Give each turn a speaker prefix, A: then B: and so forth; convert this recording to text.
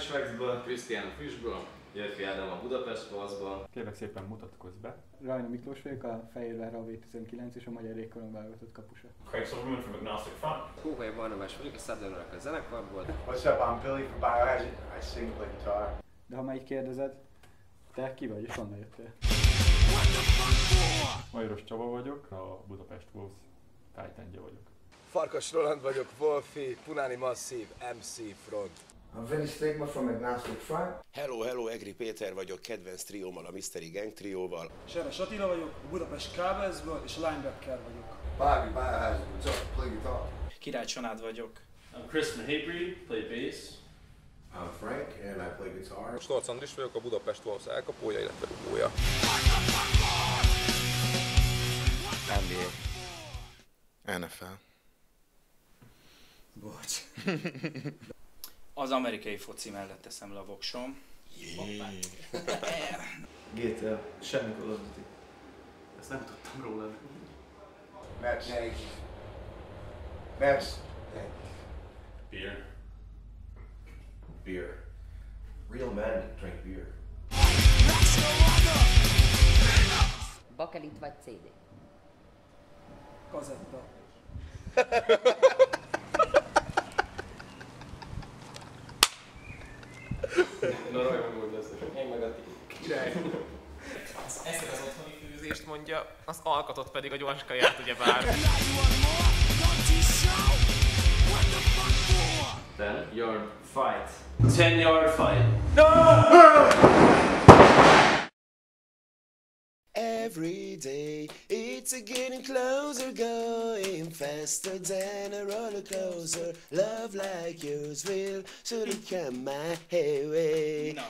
A: Schwegsből,
B: Krisztián a Füstből,
A: Jörfi Ádám a Budapest Balszból.
C: Kérlek szépen mutatkozz be.
D: Rajna Miklós vagyok, a Fehérvár a V19 és a Magyar Régkorong válogatott kapusa.
E: Craig Silverman from Agnostic Front.
F: Hóhely Barnabás vagyok, a Southern Rock a zenekarból.
G: What's up? I'm Billy from Biohazard. I sing, play guitar.
D: De ha már így kérdezed, te ki vagy és honnan jöttél?
C: Majoros Csaba vagyok, a Budapest Wolves tájtendje vagyok.
H: Farkas Roland vagyok, Wolfi, Punáni Masszív, MC Front.
G: I'm Vinny Stigma from Agnostic Front.
I: Hello, hello, Egri Péter vagyok, kedvenc triómmal, a Mystery Gang trióval.
J: Seres Attila vagyok, a Budapest Kábezből és linebacker vagyok.
G: Bobby. What's up? Play guitar.
J: Király Csanád vagyok.
A: I'm Chris Mahabry, play bass.
G: I'm Frank and I play guitar.
H: Stolc Andris vagyok, a Budapest Wolves elkapója, illetve rugója.
I: NBA. NFL.
J: Bocs. Az amerikai foci mellett teszem le a voksom.
A: GTA, semmi Call of Duty. Ezt nem tudtam róla.
G: Mets. Mets.
E: Beer.
G: Beer. Real men drink beer.
K: Bakelit vagy CD?
J: Kazetta.
B: Na rajban volt összesen. Én meg a
F: Király.
L: Ezt az otthoni főzést mondja, az alkatot pedig a gyors kaját, ugye bár.
A: Ten yard fight. Ten yard fight.
I: Every day, it's a getting closer, going faster than a roller coaster. Love like yours will surely come my way.
J: No.